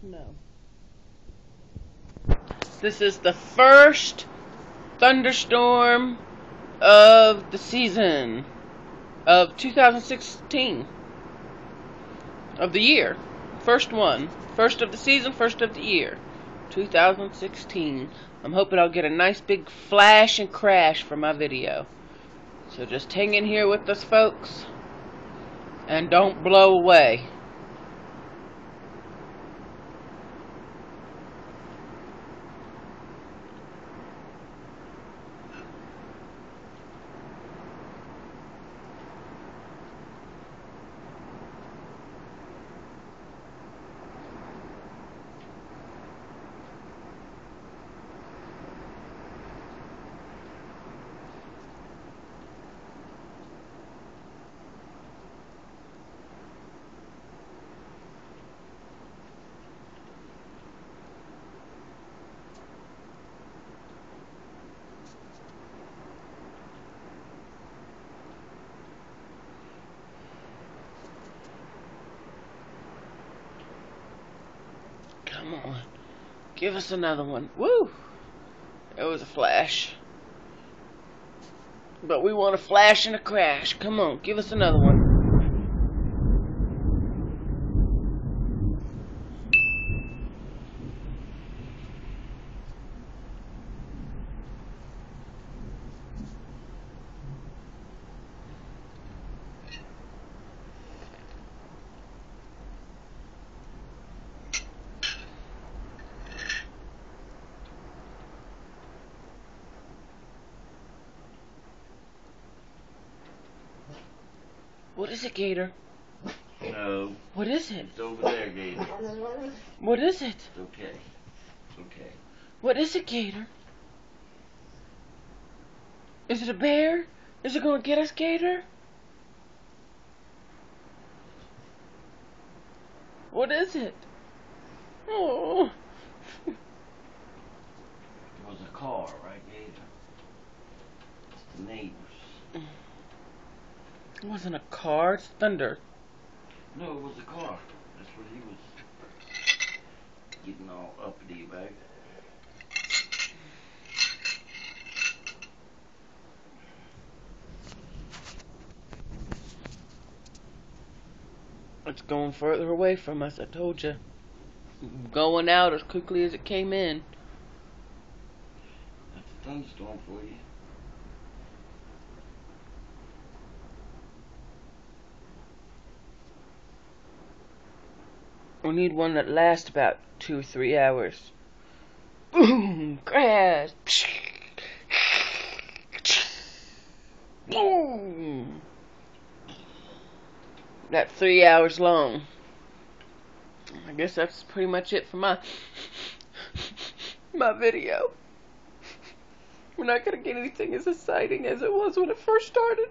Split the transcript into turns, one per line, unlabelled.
snow. This is the first thunderstorm of the season of 2016 of the year. First one. First of the season, first of the year. 2016. I'm hoping I'll get a nice big flash and crash for my video. So just hang in here with us, folks. And don't blow away. Come on. Give us another one. Woo! It was a flash. But we want a flash and a crash. Come on, give us another one. What is it, Gator?
No,
What is it?
it's over there, Gator.
What is it?
It's okay. It's okay.
What is it, Gator? Is it a bear? Is it gonna get us, Gator? What is it? Oh,
It was a car, right, Gator? It's the neighbors.
It wasn't a car. It's thunder.
No, it was a car. That's what he was getting all uppity about.
It's going further away from us. I told you. Going out as quickly as it came in.
That's a thunderstorm for you.
We need one that lasts about two or three hours. Boom! Crash! Boom! That three hours long. I guess that's pretty much it for my my video. We're not gonna get anything as exciting as it was when it first started.